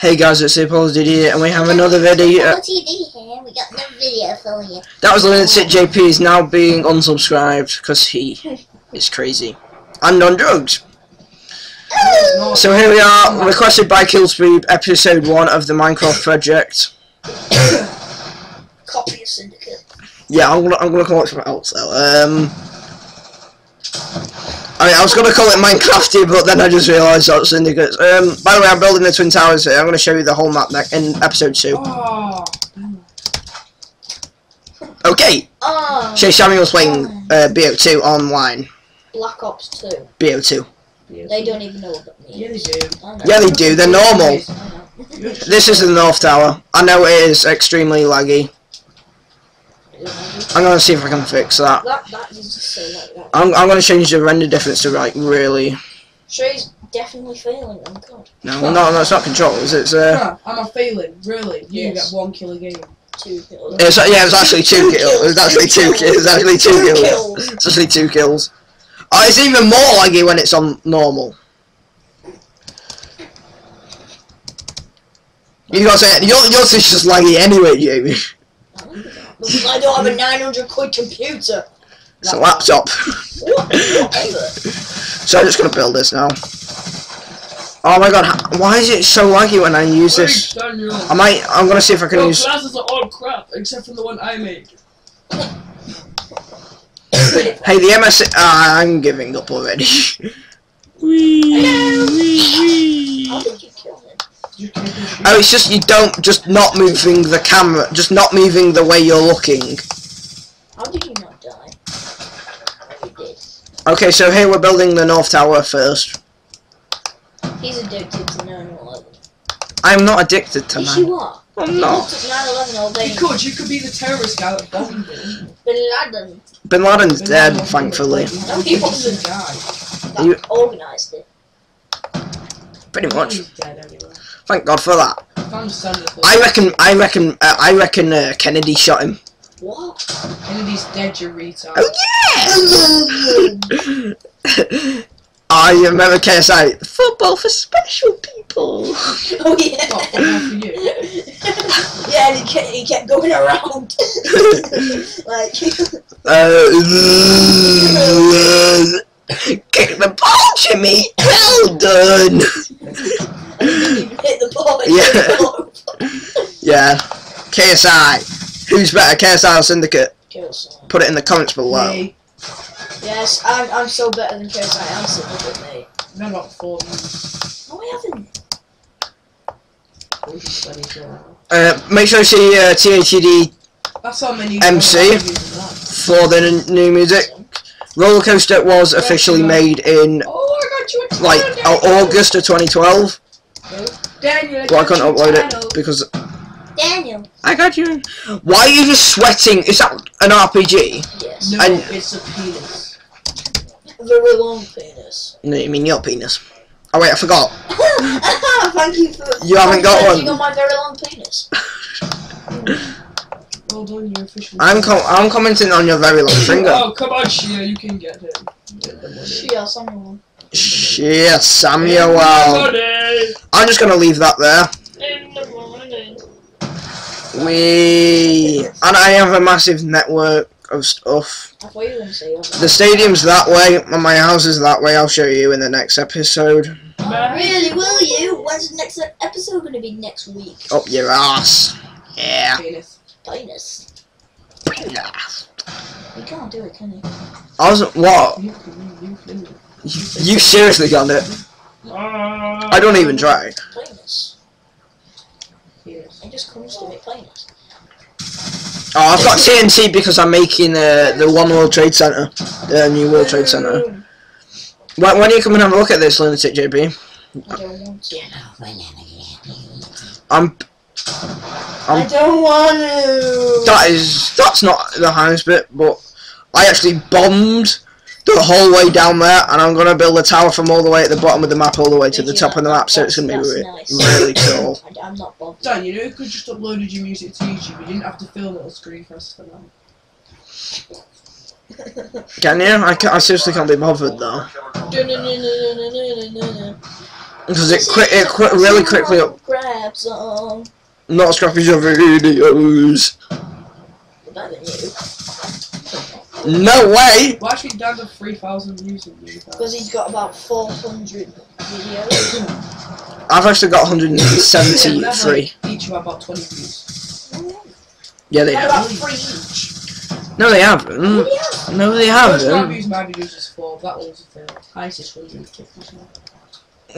Hey guys, it's Apollo here, and we have another video. Apollo TD here. We got another video for you. That was Lunatic JP is now being unsubscribed because he is crazy and on drugs. So here we are, requested by Killspeed, episode one of the Minecraft project. Copy of Syndicate. Yeah, I'm gonna I'm gonna call it something else though. Um, I mean, I was gonna call it Minecrafty, but then I just realised that's Syndicate. Um, by the way, I'm building the Twin Towers here. I'm gonna show you the whole map ne- in episode two. Oh, Okay, Oh. Shay Samuel's playing uh, BO2 online. Black Ops 2. BO2. They don't even know what that means. yeah, they do. Yeah, they do. They're normal. This is the North Tower. I know it is extremely laggy. I'm gonna see if I can fix that. That, that is so like that. I'm, I'm gonna change the render difference to like really. Shay's definitely failing them. God. No, no, no, it's not controls. It's uh, Huh, I'm a failing, really. You Yes. get one kill a game. Two kills. it's yeah, it was actually two kills. It was actually two kills. It was actually two Two kills. kills. It's actually two kills. Oh, it's even more laggy when it's on normal. You gotta say your yours is just laggy anyway, Jamie. Because I don't have a 900 quid computer. It's a laptop. So I'm just gonna build this now. Oh my god, why is it so laggy when I use this? I might, I'm gonna see if I can Your use. classes are all crap, except for the one I made. Hey, the MS. Uh, I'm giving up already. How did you oh, it's just you don't, just not moving the camera, just not moving the way you're looking. How did you not die? You did. Okay, so here we're building the North Tower first. He's addicted to 9-11. I'm not addicted to Yes, that. you are. I'm You not. looked at 9-11 all day. You could, you could be the terrorist guy that bombed it. Bin Laden. Bin Laden's Bin dead, Laden- thankfully. No, he wasn't. guy. That You- organised it. Pretty much. Anyway. Thank God for that. I reckon. I reckon. Uh, I reckon uh, Kennedy shot him. What? Kennedy's dead, you retard. Oh yeah! I remember KSI. Football for special people. oh yeah. What, for you? yeah, and he kept, he kept going around. like, Uh, kick the ball, Jimmy. Well done. I hit the ball. Yeah. hit the ball. Yeah. KSI. Who's better, KSI or Syndicate? Kill someone. Put it in the comments below. Me. Yes, I'm, I'm so better than KSI. I'm Syndicate, mate. I've got four. No, I haven't. Uh, make sure you see uh, THD That's how many. MC. I'm using that. for the new music. Roller Coaster was officially made in I got you like channel, uh, August of 2012. Daniel, I Well, I got couldn't upload channel. it because Daniel. I got you. Why are you just sweating? Is that an RPG? Yes. No, And- it's a penis. Very long penis. No, you mean your penis. Oh wait, I forgot. Thank you for. You haven't got commenting one. on my very long penis. Well done, you're official. I'm com- I'm commenting on your very long finger. Oh, come on, Shia, you can get him. Get. Shia, someone. Shit, Samuel. I'm just gonna leave that there. in the morning. We and I have a massive network of stuff. I thought you were gonna say other. The stadium's that way, and my house is that way. I'll show you in the next episode. Oh, really? Will you? When's the next episode gonna be next week? Up your ass. Yeah. Penis. Penis. Penis. You can't do it, can you? I was what? You you can. You, you seriously got it? Uh, I don't even try. Penis. Penis. It just comes to me. Oh, I've got TNT because I'm making uh, the One World Trade Center, the new World Trade Center. When, when are you coming and have a look at this, lunatic JP? I don't want to. I'm. I don't want to. That is. That's not the highest bit, but I actually bombed the whole way down there, and I'm gonna build a tower from all the way at the bottom of the map all the way to the top of the map, so it's gonna be That's re- nice. really cool. I, I'm not bothered. Dan, you know you could just uploaded your music to YouTube. You didn't have to film it on screen first for that. Can you? I, ca I seriously can't be bothered though. Because it, qui- it qui- really quickly up- rap song. Not Scrappy's other videos. Better than you. No way! Why should we down to 3,000 views in YouTube? Because he's got about 400 videos. I've actually got Yeah, 173. like, Each have about 20 views. Yeah, they have. about three each. No, they haven't. Yeah. No, they First time haven't. views my videos is 4, that one's a third. Highest is 150.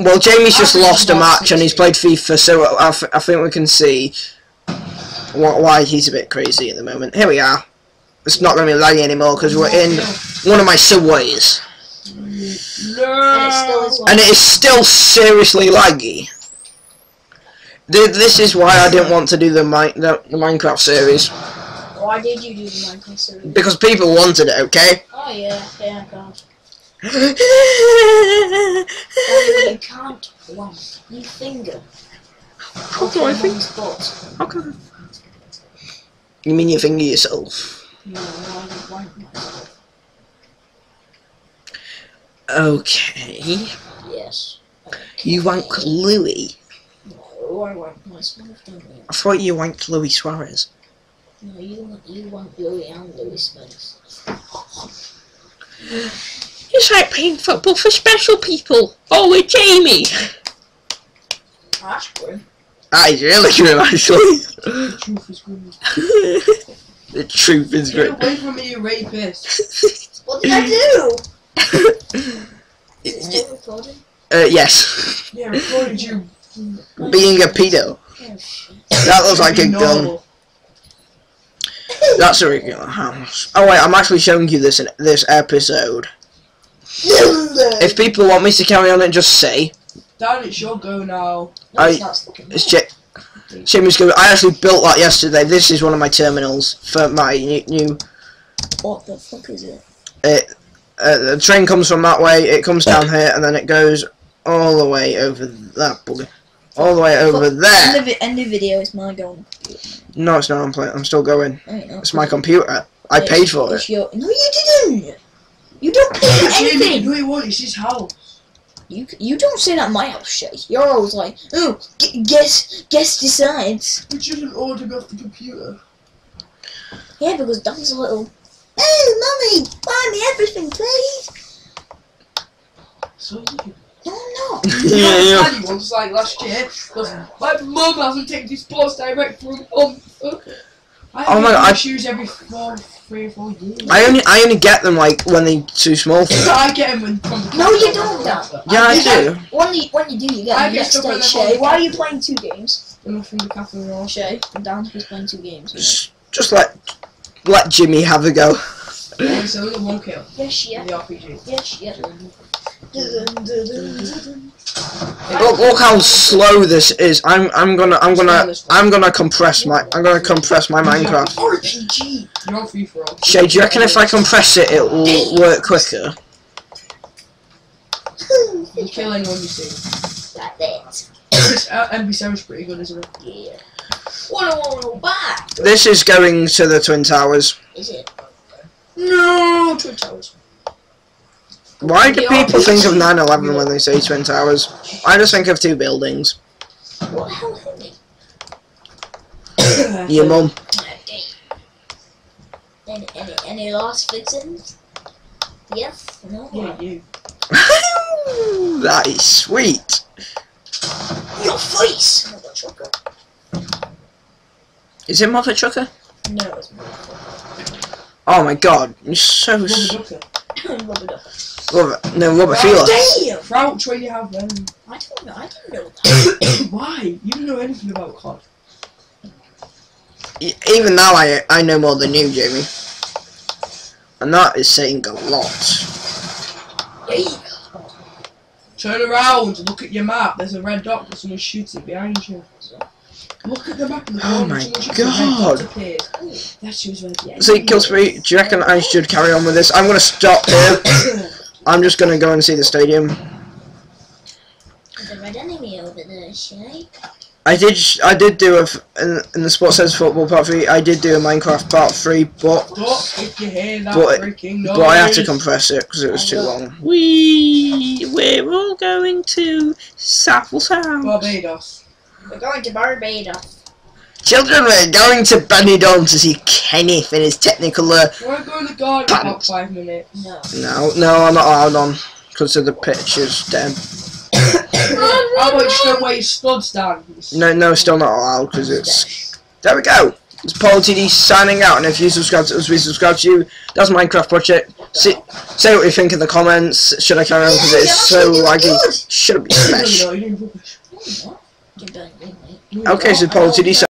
Well, Jamie's just Average lost a about match and he's played FIFA, so I, th- I think we can see wh- why he's a bit crazy at the moment. Here we are. It's not going to be laggy anymore because we're in one of my subways. And it still is And it is still seriously laggy. This is why I didn't want to do the, Mi- the, the Minecraft series. Why did you do the Minecraft series? Because people wanted it, okay? Oh yeah, yeah, God. Oh, you can't wank. You finger. How do I think? How can You mean you finger yourself? No, no, I don't wank. Okay. Yes. You wank Louis. No, I myself, don't? I thought you wanked Louis Suarez. No, you, want you want Louis and Louis Spence. It's like playing football for special people. Oh, with Jamie. That's good. That is really good, actually. The truth is good. the truth is Get great. away from me, you rapist. What did I do? Is it recording? uh, yes. Yeah, recorded you. Being a pedo. Oh. That looks like a gun. That's a regular house. Oh wait, I'm actually showing you this in this episode. If people want me to carry on it, just say. Dan, it's your go now. No, I- it's. It's J- Jamie's going. I actually built that yesterday. This is one of my terminals for my new. new What the fuck is it? uh, the train comes from that way. It comes down here, and then it goes all the way over that bugger. All the way over End there. of, end of video, it's my going. No, it's not. I'm playing. I'm still going. I don't. It's my computer. I paid for it. your- No, you didn't! You don't pay for Jamie anything! do what he wants, it's his house. You, you don't say that in my house, Shay. You're always like, oh, guess, guess decides. But you didn't order me off the computer. Yeah, because Dan's a little, oh, mummy, buy me everything, please. So you. No, I'm not. Yeah, yeah. Daddy once, like last year, goes, my mum hasn't taken this post direct for a month. I Oh my God, I- shoes every four, three or four years. I only I only get them like when they're too small for me. I get them when No, you don't, Dan. Yeah, I do. When you, when you do, you get I get next stuff day, Shay. Why are you playing two games? Enough from the cafe roll. Shay, and Dan, he's playing two games. Just, just let let Jimmy have a go. Yeah, it's only one kill Yes, in yeah. the RPG. Yes, yeah. Look, look how slow this is. I'm I'm gonna I'm gonna I'm gonna compress my I'm gonna compress my Minecraft. RPG. You're on free for all. Shay, do you reckon if I compress it, it will work quicker? You kill anyone you see. like that. uh, MP7 is pretty good, isn't it? Yeah. Wanna wanna back? This is going to the Twin Towers. Is it? No, Twin Towers. Why do people think of 9/11 when they say Twin Towers? I just think of two buildings. What the hell hit me? Your mum. Any, any, any last fixings? Yes? No? Yeah, you. that is sweet. Your face! Mother trucker. Is it Mother Trucker? No, it's not. Oh my god, you're so Rubber s- ducker. Rubber duck. Robert. No, Robert Feeler. Damn! Crouch where you have them. I don't know. I didn't know that. Why? You don't know anything about COD. Even now, I I know more than you, Jamie. And that is saying a lot. Yeah. Turn around, look at your map. There's a red dot, but someone shoots it behind you. Look at the map the Oh my someone shoots it, red dot God. appears. That shoots red. Yeah. See, Killspree, do you reckon I should carry on with this? I'm gonna stop here. I'm just gonna go and see the stadium. There's red enemy over there, Shay. I did, I did do a in, in the Sports Says Football Part 3, I did do a Minecraft Part 3, but, But if you hear that But- noise, but I had to compress it because it was too long. We, we're all going to South Sound. Barbados. We're going to Barbados. Children, we're going to Benidorm to see Kenneth in his Technicolor. You uh, want to go in the garden for about five minutes? No. No, no, I'm not allowed on because of the pictures. Damn. How about you still where your studs stand? No, no, still not allowed because it's. There we go. It's Apollo TD signing out, and if you subscribe to us, we subscribe to you. That's Minecraft Project. See, say what you think in the comments. Should I carry on because it's so laggy? Should it be No, Okay, so. Apollo TD.